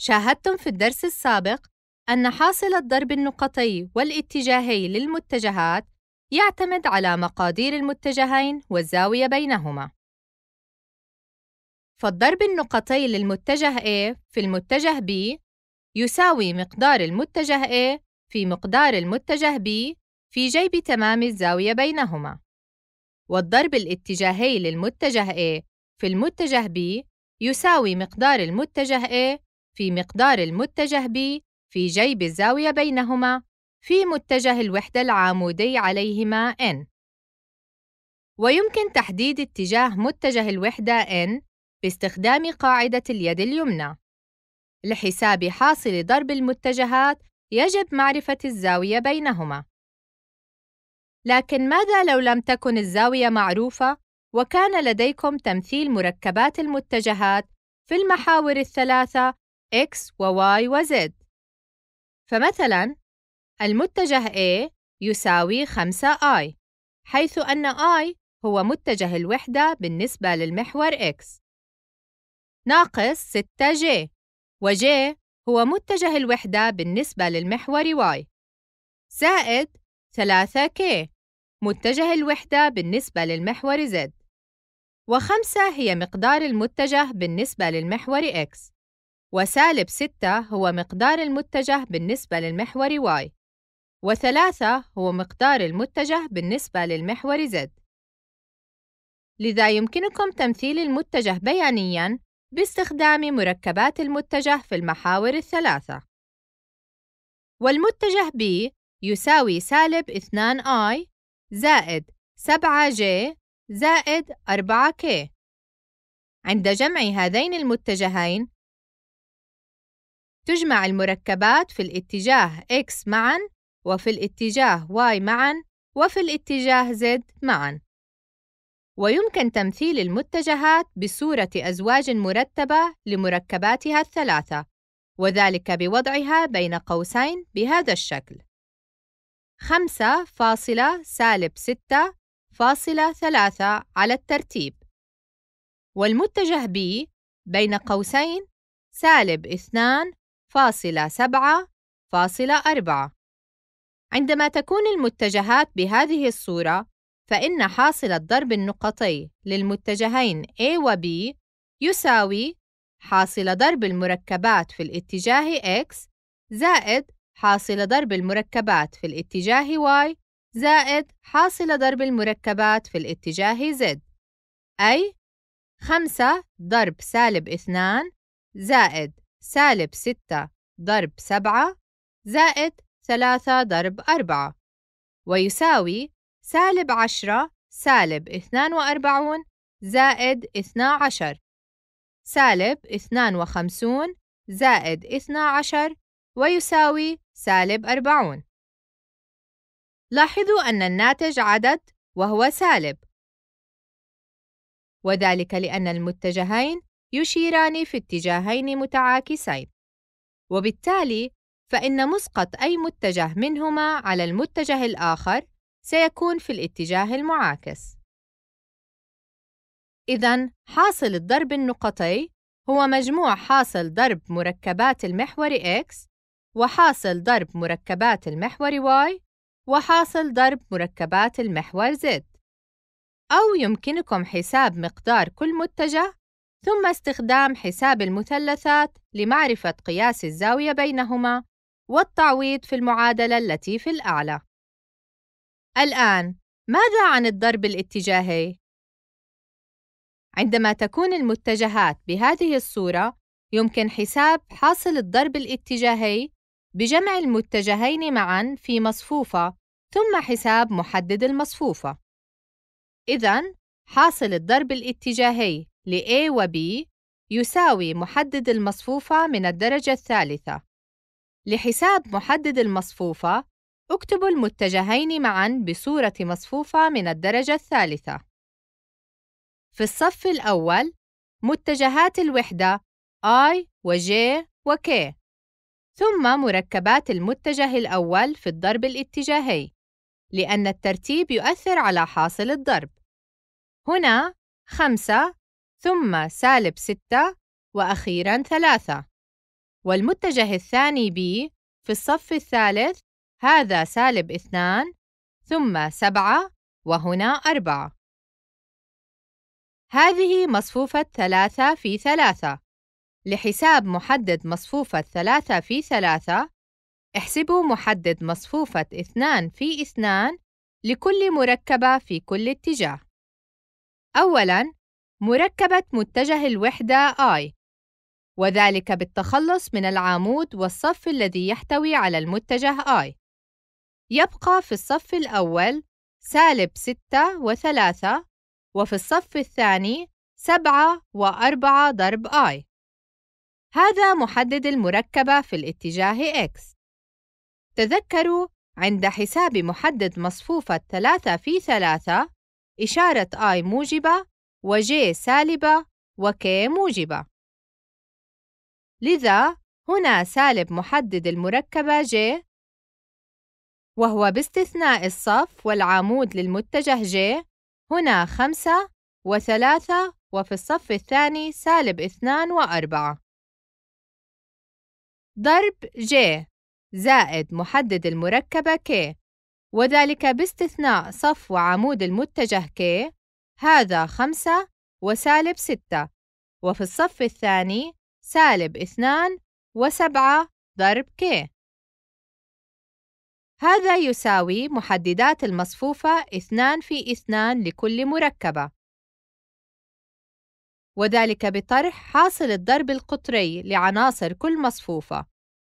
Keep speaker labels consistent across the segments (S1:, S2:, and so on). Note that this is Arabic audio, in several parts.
S1: شاهدتم في الدرس السابق أن حاصل الضرب النقطي والاتجاهي للمتجهات يعتمد على مقادير المتجهين والزاوية بينهما. فالضرب النقطي للمتجه A في المتجه B يساوي مقدار المتجه A في مقدار المتجه B في جيب تمام الزاوية بينهما. والضرب الاتجاهي للمتجه A في المتجه B يساوي مقدار المتجه A في مقدار المتجه B في جيب الزاوية بينهما في متجه الوحدة العامودي عليهما n. ويمكن تحديد اتجاه متجه الوحدة n باستخدام قاعدة اليد اليمنى. لحساب حاصل ضرب المتجهات يجب معرفة الزاوية بينهما. لكن ماذا لو لم تكن الزاوية معروفة وكان لديكم تمثيل مركبات المتجهات في المحاور الثلاثة x و y و z؟ فمثلاً المتجه A يساوي 5i حيث أن i هو متجه الوحدة بالنسبة للمحور x ناقص 6j و j هو متجه الوحدة بالنسبة للمحور y زائد 3k متجه الوحدة بالنسبة للمحور z وخمسة هي مقدار المتجه بالنسبة للمحور x وسالب 6 هو مقدار المتجه بالنسبة للمحور y وثلاثة هو مقدار المتجه بالنسبة للمحور z لذا يمكنكم تمثيل المتجه بيانياً باستخدام مركبات المتجه في المحاور الثلاثة. والمتجه B يساوي سالب 2i زائد 7j زائد 4k عند جمع هذين المتجهين تجمع المركبات في الاتجاه x معاً وفي الاتجاه y معاً وفي الاتجاه z معاً. ويمكن تمثيل المتجهات بصورة أزواج مرتبة لمركباتها الثلاثة وذلك بوضعها بين قوسين بهذا الشكل. خمسة فاصلة سالب ستة فاصلة ثلاثة على الترتيب. والمتجه B بين قوسين سالب اثنان فاصلة سبعة فاصلة أربعة. عندما تكون المتجهات بهذه الصورة فإن حاصل الضرب النقطي للمتجهين A و B يساوي حاصل ضرب المركبات في الاتجاه X زائد حاصل ضرب المركبات في الاتجاه Y زائد حاصل ضرب المركبات في الاتجاه Z. أي؟ خمسة ضرب سالب اثنان زائد سالب ستة ضرب سبعة زائد ثلاثة ضرب أربعة. ويساوي سالب عشرة سالب اثنان وأربعون زائد اثنا عشر. سالب اثنان وخمسون زائد اثنا عشر ويساوي سالب أربعون. لاحظوا أن الناتج عدد وهو سالب. وذلك لأن المتجهين يشيران في اتجاهين متعاكسين وبالتالي فإن مسقط أي متجه منهما على المتجه الآخر سيكون في الاتجاه المعاكس. إذا حاصل الضرب النقطي هو مجموع حاصل ضرب مركبات المحور x وحاصل ضرب مركبات المحور y وحاصل ضرب مركبات المحور z أو يمكنكم حساب مقدار كل متجه ثم استخدام حساب المثلثات لمعرفة قياس الزاوية بينهما والتعويض في المعادلة التي في الأعلى. الآن، ماذا عن الضرب الاتجاهي؟ عندما تكون المتجهات بهذه الصورة، يمكن حساب حاصل الضرب الاتجاهي بجمع المتجهين معاً في مصفوفة ثم حساب محدد المصفوفة. إذن، حاصل الضرب الاتجاهي ل A و B يساوي محدد المصفوفة من الدرجة الثالثة. لحساب محدد المصفوفة، اكتبوا المتجهين معاً بصورة مصفوفة من الدرجة الثالثة. في الصف الأول، متجهات الوحدة I و J و K، ثم مركبات المتجه الأول في الضرب الاتجاهي، لأن الترتيب يؤثر على حاصل الضرب. هنا خمسة ثم سالب ستة وأخيراً ثلاثة. والمتجه الثاني B في الصف الثالث هذا سالب اثنان ثم سبعة وهنا أربعة. هذه مصفوفة ثلاثة في ثلاثة. لحساب محدد مصفوفة ثلاثة في ثلاثة احسبوا محدد مصفوفة اثنان في اثنان لكل مركبة في كل اتجاه. أولاً مركبة متجه الوحدة I وذلك بالتخلص من العمود والصف الذي يحتوي على المتجه I يبقى في الصف الأول سالب ستة وثلاثة وفي الصف الثاني سبعة وأربعة ضرب I هذا محدد المركبة في الاتجاه X تذكروا عند حساب محدد مصفوفة ثلاثة في ثلاثة إشارة I موجبة و J سالبة و K موجبة. لذا هنا سالب محدد المركبة J وهو باستثناء الصف والعمود للمتجه J هنا خمسة وثلاثة وفي الصف الثاني سالب اثنان وأربعة. ضرب J زائد محدد المركبة K وذلك باستثناء صف وعمود المتجه K هذا خمسة وسالب ستة. وفي الصف الثاني سالب اثنان وسبعة ضرب K. هذا يساوي محددات المصفوفة اثنان في اثنان لكل مركبة. وذلك بطرح حاصل الضرب القطري لعناصر كل مصفوفة.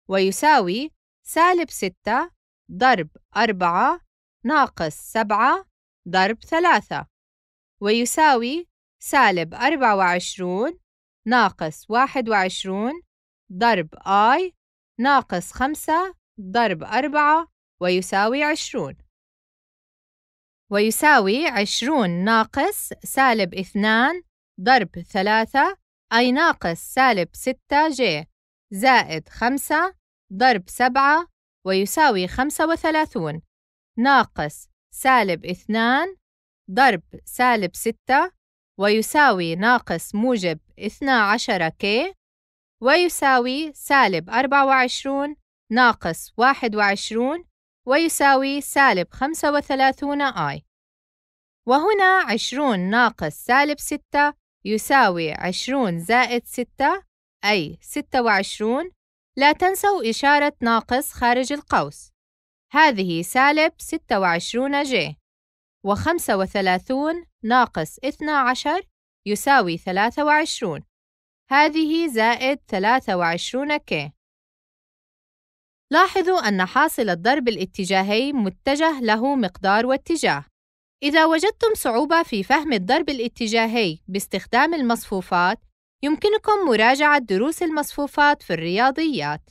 S1: ويساوي سالب ستة ضرب أربعة ناقص سبعة ضرب ثلاثة. ويساوي سالب أربعة وعشرون ناقص واحد وعشرون ضرب آي ناقص خمسة ضرب أربعة ويساوي عشرون. ويساوي عشرون ناقص سالب اثنان ضرب ثلاثة أي ناقص سالب ستة ج زائد خمسة ضرب سبعة ويساوي خمسة وثلاثون. ناقص سالب اثنان ضرب سالب ستة ويساوي ناقص موجب اثنا عشر ك ويساوي سالب أربعة وعشرون ناقص واحد وعشرون ويساوي سالب خمسة وثلاثون آي وهنا عشرون ناقص سالب ستة يساوي عشرون زائد ستة أي ستة وعشرون. لا تنسوا إشارة ناقص خارج القوس. هذه سالب ستة وعشرون ج وخمسة وثلاثون ناقص اثنى عشر يساوي ثلاثة وعشرون. هذه زائد ثلاثة وعشرون ك. لاحظوا أن حاصل الضرب الاتجاهي متجه له مقدار واتجاه. إذا وجدتم صعوبة في فهم الضرب الاتجاهي باستخدام المصفوفات يمكنكم مراجعة دروس المصفوفات في الرياضيات.